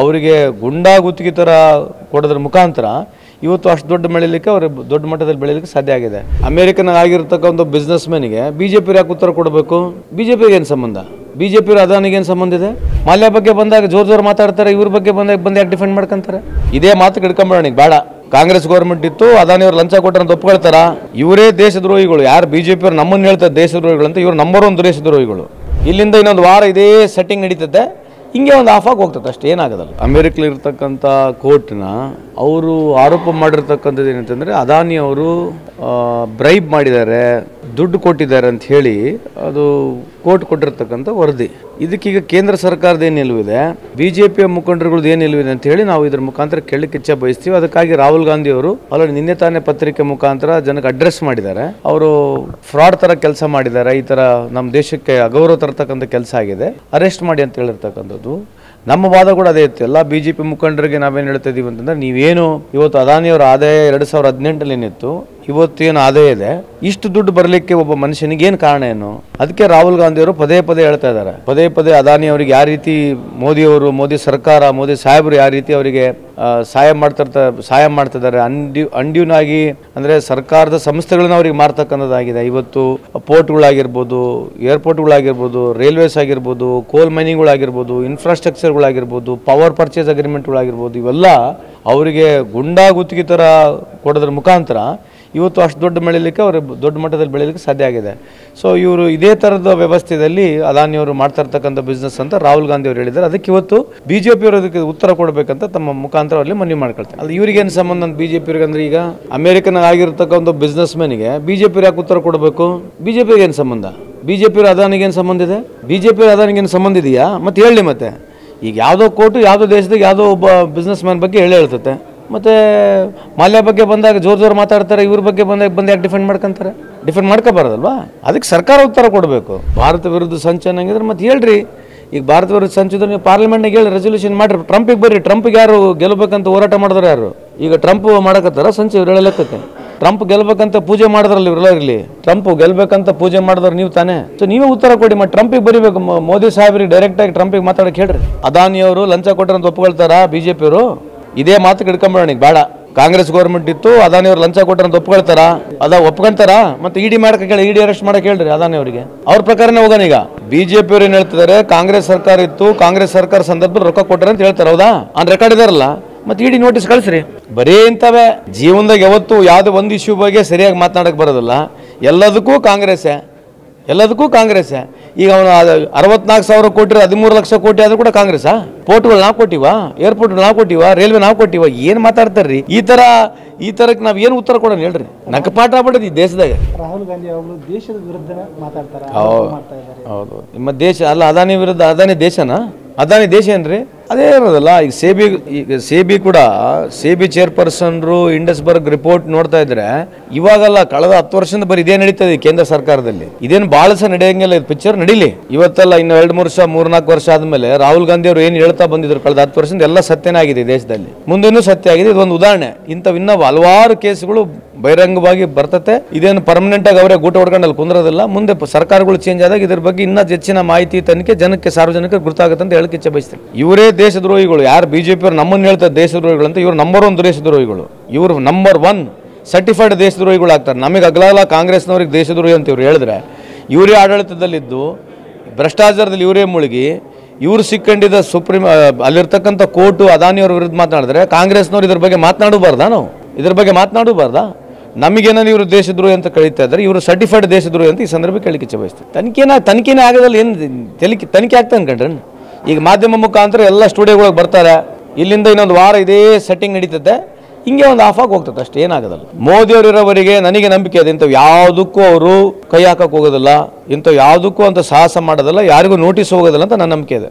ಅವರಿಗೆ ಗುಂಡಾ ಗುತ್ತಿಗೆ ಥರ ಕೊಡೋದ್ರ ಮುಖಾಂತರ ಇವತ್ತು ಅಷ್ಟು ದೊಡ್ಡ ಬೆಳೀಲಿಕ್ಕೆ ಅವರು ದೊಡ್ಡ ಮಟ್ಟದಲ್ಲಿ ಬೆಳೀಲಿಕ್ಕೆ ಸಾಧ್ಯ ಆಗಿದೆ. ಅಮೇರಿಕನ್ ಆಗಿರ್ತಕ್ಕಂಥ ಬಿಸ್ನೆಸ್ ಮ್ಯಾನಿಗೆ ಬಿ ಜೆ ಪಿ ಉತ್ತರ ಕೊಡಬೇಕು? ಬಿ ಜೆ ಪಿಗೆ ಏನು ಸಂಬಂಧ? ಬಿ ಜೆ ಪಿ ಅದಾನಿಗೇನು ಸಂಬಂಧ ಇದೆ? ಮಾಲ್ಯ ಬಗ್ಗೆ ಬಂದಾಗ ಜೋರ್ ಜೋರ್ ಮಾತಾಡ್ತಾರೆ, ಇವ್ರ ಬಗ್ಗೆ ಬಂದಾಗ ಬಂದು ಯಾಕೆ ಡಿಫೆಂಡ್ ಮಾಡ್ಕೊಂತಾರೆ? ಇದೇ ಮಾತು ಹಿಡ್ಕೊಂಬೇಡ ಬೇಡ. ಕಾಂಗ್ರೆಸ್ ಗೌರ್ಮೆಂಟ್ ಇತ್ತು, ಅದಾನಿ ಅವ್ರು ಲಂಚ ಕೊಟ್ಟರೆ ಒಪ್ಕೊಳ್ತಾರ. ಇವರೇ ದೇಶದ್ರೋಹಿಗಳು, ಯಾರು ಬಿ ಜೆ ಪಿಯವ್ರು ನಮ್ಮನ್ನು ಹೇಳ್ತಾರೆ ದೇಶದ್ರೋಹಿಗಳು ಅಂತ, ಇವ್ರು ನಂಬರ್ ಒಂದು ದೇಶದ್ರೋಹಿಗಳು. ಇಲ್ಲಿಂದ ಇನ್ನೊಂದು ವಾರ ಇದೇ ಸೆಟ್ಟಿಂಗ್ ನಡೀತದೆ. ಹಿಂಗೆ ಒಂದು ಆಫ್ ಆಗಿ ಹೋಗ್ತದೆ ಅಷ್ಟೇ, ಏನಾಗೋದಲ್ಲ. ಅಮೆರಿಕಲ್ಲಿ ಇರ್ತಕ್ಕಂಥ ಕೋರ್ಟ್ನ, ಅವರು ಆರೋಪ ಮಾಡಿರ್ತಕ್ಕಂಥದ್ದು ಏನಂತಂದರೆ, ಅದಾನಿ ಅವರು ಬ್ರೈಬ್ ಮಾಡಿದ್ದಾರೆ, ದುಡ್ಡು ಕೊಟ್ಟಿದ್ದಾರೆ ಅಂತ ಹೇಳಿ ಅದು ಕೋರ್ಟ್ ಕೊಟ್ಟಿರ್ತಕ್ಕಂಥ ವರದಿ. ಇದಕ್ಕೀಗ ಕೇಂದ್ರ ಸರ್ಕಾರದ ಏನು ನಿಲುವಿದೆ? ಬಿ ಜೆ ಪಿಯ ಮುಖಂಡರುಗಳದ್ದು ಏನು ನಿಲುವಿದೆ ಅಂತ ಹೇಳಿ ನಾವು ಇದರ ಮುಖಾಂತರ ಕೇಳಲಿಕ್ಕೆ ಇಚ್ಛೆ ಬಯಸ್ತೀವಿ. ಅದಕ್ಕಾಗಿ ರಾಹುಲ್ ಗಾಂಧಿ ಅವರು ಆಲ್ರೆಡಿ ನಿನ್ನೆ ತಾನೇ ಪತ್ರಿಕೆ ಮುಖಾಂತರ ಜನಕ್ಕೆ ಅಡ್ರೆಸ್ ಮಾಡಿದ್ದಾರೆ. ಅವರು ಫ್ರಾಡ್ ಥರ ಕೆಲಸ ಮಾಡಿದ್ದಾರೆ. ಈ ಥರ ನಮ್ಮ ದೇಶಕ್ಕೆ ಅಗೌರವ ತರ್ತಕ್ಕಂಥ ಕೆಲಸ ಆಗಿದೆ. ಅರೆಸ್ಟ್ ಮಾಡಿ ಅಂತ ಹೇಳಿರ್ತಕ್ಕಂಥದ್ದು. ನಮ್ಮ ವಾದ ಕೂಡ ಅದೇ ಇತ್ತು. ಎಲ್ಲ ಬಿ ಜೆ ಪಿ ಮುಖಂಡರಿಗೆ ನಾವೇನು ಹೇಳ್ತಾ ಇದ್ದೀವಿ ಅಂತಂದ್ರೆ, ನೀವೇನು ಇವತ್ತು ಅದಾನಿಯವರ ಆದಾಯ ಎರಡು ಸಾವಿರದ ಹದಿನೆಂಟಲ್ಲಿ ಏನಿತ್ತು? ಇವತ್ತು ಏನು ಆದಾಯ ಇದೆ? ಇಷ್ಟು ದುಡ್ಡು ಬರಲಿಕ್ಕೆ ಒಬ್ಬ ಮನುಷ್ಯನಿಗೆ ಏನು ಕಾರಣ ಏನು? ಅದಕ್ಕೆ ರಾಹುಲ್ ಗಾಂಧಿ ಅವರು ಪದೇ ಪದೇ ಹೇಳ್ತಾ ಇದ್ದಾರೆ. ಪದೇ ಪದೇ ಅದಾನಿ ಅವರಿಗೆ ಯಾವ ರೀತಿ ಮೋದಿ ಅವರು, ಮೋದಿ ಸರ್ಕಾರ, ಮೋದಿ ಸಾಹೇಬರು ಯಾವ ರೀತಿ ಅವರಿಗೆ ಸಹಾಯ ಮಾಡ್ತಾ ಸಹಾಯ ಮಾಡ್ತಿದ್ದಾರೆ. ಅಂಡ್ಯೂ ಅಂಡ್ಯೂನಾಗಿ ಅಂದರೆ ಸರ್ಕಾರದ ಸಂಸ್ಥೆಗಳನ್ನ ಅವ್ರಿಗೆ ಮಾರ್ತಕ್ಕಂಥದ್ದಾಗಿದೆ. ಇವತ್ತು ಪೋರ್ಟ್ಗಳಾಗಿರ್ಬೋದು, ಏರ್ಪೋರ್ಟ್ಗಳಾಗಿರ್ಬೋದು ರೈಲ್ವೇಸ್ ಆಗಿರ್ಬೋದು ಕೋಲ್ ಮೈನಿಂಗ್ಗಳಾಗಿರ್ಬೋದು ಇನ್ಫ್ರಾಸ್ಟ್ರಕ್ಚರ್ಗಳಾಗಿರ್ಬೋದು ಪವರ್ ಪರ್ಚೇಸ್ ಅಗ್ರಿಮೆಂಟ್ಗಳಾಗಿರ್ಬೋದು ಇವೆಲ್ಲ ಅವರಿಗೆ ಗುಂಡಾ ಗುತ್ತಿಗೆ ಥರ ಕೊಡೋದ್ರ ಮುಖಾಂತರ ಇವತ್ತು ಅಷ್ಟು ದೊಡ್ಡ ಬೆಳೀಲಿಕ್ಕೆ ಅವರು ದೊಡ್ಡ ಮಟ್ಟದಲ್ಲಿ ಬೆಳೀಲಿಕ್ಕೆ ಸಾಧ್ಯ ಆಗಿದೆ. ಸೊ ಇವರು ಇದೇ ಥರದ ವ್ಯವಸ್ಥೆಯಲ್ಲಿ ಅದಾನಿಯವರು ಮಾಡ್ತಾ ಇರ್ತಕ್ಕಂಥ ಬಿಸ್ನೆಸ್ ಅಂತ ರಾಹುಲ್ ಗಾಂಧಿ ಅವರು ಹೇಳಿದ್ದಾರೆ. ಅದಕ್ಕೆ ಇವತ್ತು ಬಿ ಜೆ ಪಿಯವರು ಅದಕ್ಕೆ ಉತ್ತರ ಕೊಡಬೇಕಂತ ತಮ್ಮ ಮುಖಾಂತರ ಅಲ್ಲಿ ಮನವಿ ಮಾಡ್ಕೊಳ್ತಾರೆ. ಅಲ್ಲಿ ಇವರಿಗೇನು ಸಂಬಂಧ ಅಂತ ಬಿ ಜೆ ಪಿಯವ್ರಿಗೆ ಅಂದ್ರೆ ಈಗ ಅಮೆರಿಕನ್ ಆಗಿರ್ತಕ್ಕಂಥ ಬಿಸ್ನೆಸ್ ಮ್ಯಾನಿಗೆ ಬಿ ಜೆ ಪಿ ಯಾಕೆ ಉತ್ತರ ಕೊಡಬೇಕು? ಬಿ ಜೆ ಏನು ಸಂಬಂಧ? ಬಿ ಜೆ ಪಿ ಅದಾನಿಗೆ ಏನು ಸಂಬಂಧ ಇದೆ? ಬಿ ಜೆ ಪಿ ಅದಾನಿಗೆ ಏನು ಸಂಬಂಧ ಇದೆಯಾ? ಮತ್ತೆ ಹೇಳಿ ಮತ್ತೆ. ಈಗ ಯಾವುದೋ ಕೋರ್ಟು, ಯಾವುದೋ ದೇಶದಾಗ ಯಾವುದೋ ಒಬ್ಬ ಬಿಸ್ನೆಸ್ ಮ್ಯಾನ್ ಬಗ್ಗೆ ಹೇಳಿ ಹೇಳ್ತತೆ. ಮತ್ತು ಮಾಲ್ಯ ಬಗ್ಗೆ ಬಂದಾಗ ಜೋರ್ ಜೋರ್ ಮಾತಾಡ್ತಾರೆ, ಇವ್ರ ಬಗ್ಗೆ ಬಂದಾಗ ಬಂದು ಯಾಕೆ ಡಿಫೆಂಡ್ ಮಾಡ್ಕೊಂತಾರೆ? ಡಿಫೆಂಡ್ ಮಾಡ್ಕೋಬಾರ್ದಲ್ವಾ? ಅದಕ್ಕೆ ಸರ್ಕಾರ ಉತ್ತರ ಕೊಡಬೇಕು. ಭಾರತ ವಿರುದ್ಧ ಸಂಚನ ಹಂಗಿದ್ರೆ ಮತ್ತೆ ಹೇಳ್ರಿ. ಈಗ ಭಾರತ ವಿರುದ್ಧ ಸಂಚಿದ್ರೆ ನೀವು ಪಾರ್ಲಿಮೆಂಟ್ನಾಗ ಹೇಳಿ ರೆಸೊಲ್ಯೂಷನ್ ಮಾಡಿರಿ. ಟ್ರಂಪಿಗೆ ಬರ್ರಿ ಟ್ರಂಪ್ಗೆ ಯಾರು ಗೆಲ್ಲಬೇಕಂತ ಹೋರಾಟ ಮಾಡಿದ್ರೆ ಯಾರು? ಈಗ ಟ್ರಂಪ್ ಮಾಡಕತ್ತಾರ ಸಂಚು ಇವ್ರು ಲೆಕ್ಕಕ್ಕೆ. ಟ್ರಂಪ್ ಗೆಲ್ಬೇಕಂತ ಪೂಜೆ ಮಾಡಿದ್ರಲ್ಲ ಇವರೆಲ್ಲ ಇರಲಿ. ಟ್ರಂಪ್ ಗೆಲ್ಬೇಕಂತ ಪೂಜೆ ಮಾಡಿದ್ರೆ ನೀವು ತಾನೇ. ಸೊ ನೀವೇ ಉತ್ತರ ಕೊಡಿ ಮತ್ತೆ ಟ್ರಂಪಿಗೆ ಬರಿಬೇಕು. ಮೋದಿ ಸಾಹೇಬ್ರಿಗೆ ಡೈರೆಕ್ಟ್ ಆಗಿ ಟ್ರಂಪಿಗೆ ಮಾತಾಡಕ್ಕೆ ಹೇಳ್ರಿ. ಅದಾನಿ ಅವರು ಲಂಚ ಕೊಟ್ಟರೆ ಅಂತ ಒಪ್ಕೊಳ್ತಾರ ಬಿಜೆಪಿಯವರು ಇದೇ ಮಾತು ಹಿಡ್ಕೊಂಬೇಡ ಈಗ, ಬೇಡ. ಕಾಂಗ್ರೆಸ್ ಗೌರ್ಮೆಂಟ್ ಇತ್ತು, ಅದಾನಿ ಅವ್ರು ಲಂಚ ಕೊಟ್ಟರೆ ಅಂತ ಒಪ್ಕೊಳ್ತಾರ? ಅದ ಒಪ್ಕೊಂತಾರ ಮತ್ತೆ ಇಡಿ ಮಾಡಕ್ಕೆ ಕೇಳಿ, ಇಡಿ ಅರೆಸ್ಟ್ ಮಾಡಕ್ಕೆ ಹೇಳ್ರಿ ಅದಾನಿ ಅವರಿಗೆ. ಅವ್ರ ಪ್ರಕಾರನೇ ಹೋಗೋಣ ಈಗ. ಬಿಜೆಪಿ ಅವ್ರು ಏನ್ ಹೇಳ್ತಿದ್ದಾರೆ? ಕಾಂಗ್ರೆಸ್ ಸರ್ಕಾರ ಇತ್ತು, ಕಾಂಗ್ರೆಸ್ ಸರ್ಕಾರ ಸಂದರ್ಭದಲ್ಲಿ ರೊಕ್ಕ ಕೊಟ್ಟರೆ ಅಂತ ಹೇಳ್ತಾರೆ, ಹೌದಾ? ಆನ್ ರೆಕಾರ್ಡ್ ಇದಾರಲ್ಲ. ಮತ್ತೆ ಇಡಿ ನೋಟಿಸ್ ಕಳಿಸ್ರಿ. ಬರೀ ಇಂಥವೇ. ಜೀವನದಾಗ ಯಾವತ್ತು ಯಾವುದೇ ಒಂದು ಇಶ್ಯೂ ಬಗ್ಗೆ ಸರಿಯಾಗಿ ಮಾತನಾಡಕ್ಕೆ ಬರೋದಿಲ್ಲ. ಎಲ್ಲದಕ್ಕೂ ಕಾಂಗ್ರೆಸ್ಸೇ. ಎಲ್ಲದಕ್ಕೂ ಕಾಂಗ್ರೆಸ್. ಈಗ ಅವನು ಅರವತ್ನಾಲ್ಕು ಸಾವಿರ ಕೋಟಿ ಹದಿಮೂರು ಲಕ್ಷ ಕೋಟಿ ಆದ್ರೂ ಕೂಡ ಕಾಂಗ್ರೆಸ್ ಪೋರ್ಟ್ಗಳು ನಾವು ಕೊಟ್ಟಿವ ಏರ್ಪೋರ್ಟ್ ನಾವು ಕೊಟ್ಟಿವ ರೈಲ್ವೆ ನಾವು ಕೊಟ್ಟಿವ ಏನು ಮಾತಾಡ್ತಾರ್ರಿ? ಈ ಥರ ಈ ಥರಕ್ಕೆ ನಾವು ಏನು ಉತ್ತರ ಕೊಡೋಣ ಹೇಳ್ರಿ. ಆಗ್ಬಿಡೋದು ಈ ದೇಶದಾಗ. ರಾಹುಲ್ ಗಾಂಧಿ ಅವರು ದೇಶದ ವಿರುದ್ಧ ಮಾತಾಡ್ತಾರೆ ಹೌದು. ನಿಮ್ಮ ದೇಶ ಅಲ್ಲ ಅದಾನಿ ವಿರುದ್ಧ ಅದಾನಿ ದೇಶನಾ? ಅದಾನಿ ದೇಶ ಏನ್ರಿ? ಅದೇ ಇರೋದಲ್ಲ, ಈಗ ಸೇಬಿ ಈಗ ಸೇಬಿ ಕೂಡ, ಸೇಬಿ ಚೇರ್ಪರ್ಸನ್ರು ಇಂಡಸ್ಬರ್ಗ್ ರಿಪೋರ್ಟ್ ನೋಡ್ತಾ ಇದ್ರೆ, ಇವಾಗಲ್ಲ ಕಳೆದ ಹತ್ತು ವರ್ಷದಿಂದ ಬರೀ ಇದೇ ನಡೀತದೆ ಕೇಂದ್ರ ಸರ್ಕಾರದಲ್ಲಿ. ಇದೇನು ಭಾಳ ಸಹ ನಡೆಯಂಗಿಲ್ಲ ಇದು ಪಿಕ್ಚರ್ ನಡೀಲಿ. ಇವತ್ತೆಲ್ಲ ಇನ್ನು ಎರಡು ಮೂರು ವರ್ಷ, ಮೂರ್ನಾಲ್ಕು ವರ್ಷ ಆದಮೇಲೆ ರಾಹುಲ್ ಗಾಂಧಿ ಅವರು ಏನು ಹೇಳ್ತಾ ಬಂದಿದ್ರು ಕಳೆದ ಹತ್ತು ವರ್ಷದಿಂದ, ಎಲ್ಲ ಸತ್ಯನೇ ಆಗಿದೆ ದೇಶದಲ್ಲಿ. ಮುಂದೇನು ಸತ್ಯ ಆಗಿದೆ, ಇದೊಂದು ಉದಾಹರಣೆ. ಇಂಥವು ಇನ್ನೂ ಹಲವಾರು ಕೇಸ್ಗಳು ಬಹಿರಂಗವಾಗಿ ಬರ್ತತೆ. ಇದೇನು ಪರ್ಮನೆಂಟ್ ಆಗಿ ಅವರೇ ಗೂಟ ಹೊಡ್ಕೊಂಡು ಅಲ್ಲಿ ಕುಂದ್ರೋದಿಲ್ಲ. ಮುಂದೆ ಸರ್ಕಾರಗಳು ಚೇಂಜ್ ಆದಾಗ ಇದ್ರ ಬಗ್ಗೆ ಇನ್ನೂ ಹೆಚ್ಚಿನ ಮಾಹಿತಿ ತನಿಖೆ ಜನಕ್ಕೆ, ಸಾರ್ವಜನಿಕರಿಗೆ ಗೊತ್ತಾಗುತ್ತೆ ಅಂತ ಹೇಳಕ್ಕೆ ಇಚ್ಛೆ ಬಯಸ್ತೀನಿ. ಇವರೇ ದೇಶದ್ರೋಹಿಗಳು. ಯಾರು ಬಿಜೆಪಿ ಅವರು ನಮ್ಮನ್ನು ಹೇಳ್ತಾರೆ ದೇಶದ್ರೋಹಿಗಳು ಅಂತ. ಇವರು ನಂಬರ್ ಒನ್ ದೇಶದ್ರೋಹಿಗಳು. ಇವರು ನಂಬರ್ ಒನ್ ಸರ್ಟಿಫೈಡ್ ದೇಶದ್ರೋಹಿಗಳು ಆಗ್ತಾರೆ. ನಮಗೆ ಅಗಲಲ್ಲ ಕಾಂಗ್ರೆಸ್ನವ್ರಿಗೆ ದೇಶದ್ರೋಹಿ ಅಂತ ಇವ್ರು ಹೇಳಿದ್ರೆ, ಇವರೇ ಆಡಳಿತದಲ್ಲಿದ್ದು, ಭ್ರಷ್ಟಾಚಾರದಲ್ಲಿ ಇವರೇ ಮುಳುಗಿ, ಇವರು ಸಿಕ್ಕಂಡಿದ್ದ ಸುಪ್ರೀಂ ಅಲ್ಲಿರ್ತಕ್ಕಂಥ ಕೋರ್ಟು, ಅದಾನಿಯವ್ರ ವಿರುದ್ಧ ಮಾತನಾಡಿದ್ರೆ ಕಾಂಗ್ರೆಸ್ನವ್ರು ಇದ್ರ ಬಗ್ಗೆ ಮಾತನಾಡಬಾರ್ದಾ ನಾವು? ಇದ್ರ ಬಗ್ಗೆ ಮಾತನಾಡಬಾರ್ದಾ? ನಮಗೇನೋ ಇವರು ದೇಶದ್ರೋಹಿ ಅಂತ ಕಳೀತಾ ಇದ್ದಾರೆ, ಇವರು ಸರ್ಟಿಫೈಡ್ ದೇಶದ್ರೋಹಿ ಅಂತ ಈ ಸಂದರ್ಭ ಕೇಳಿಕೆ ಇಚ್ಛೆ ಬಯಸ್ತೀನಿ ತನಿಖೆನ, ತನಿಖೆನೇ ಆಗದಲ್ಲಿ, ಏನು ತನಿಖೆ ತನಿಖೆ ಆಗ್ತಾ ಅನ್ಕೊಂಡ್ರೆ ಈಗ ಮಾಧ್ಯಮ ಮುಖಾಂತರ ಎಲ್ಲ ಸ್ಟುಡಿಯೋಗಳಿಗೆ ಬರ್ತಾರೆ, ಇಲ್ಲಿಂದ ಇನ್ನೊಂದು ವಾರ ಇದೇ ಸೆಟ್ಟಿಂಗ್ ನಡೀತದೆ, ಹಿಂಗೆ ಒಂದು ಆಫ್ ಆಗಿ ಹೋಗ್ತದೆ ಅಷ್ಟೇ ಏನಾಗೋದಲ್ಲ ಮೋದಿ ಅವರು ಇರೋವರೆಗೆ ನನಗೆ ನಂಬಿಕೆ ಇದೆ ಇಂಥವು ಯಾವುದಕ್ಕೂ ಅವರು ಕೈ ಹಾಕಕ್ಕೆ ಹೋಗೋದಿಲ್ಲ, ಇಂಥವು ಯಾವುದಕ್ಕೂ ಅಂತ ಸಾಹಸ ಮಾಡೋದಿಲ್ಲ, ಯಾರಿಗೂ ನೋಟಿಸ್ ಹೋಗೋದಿಲ್ಲ ಅಂತ ನನ್ನ ನಂಬಿಕೆ ಇದೆ.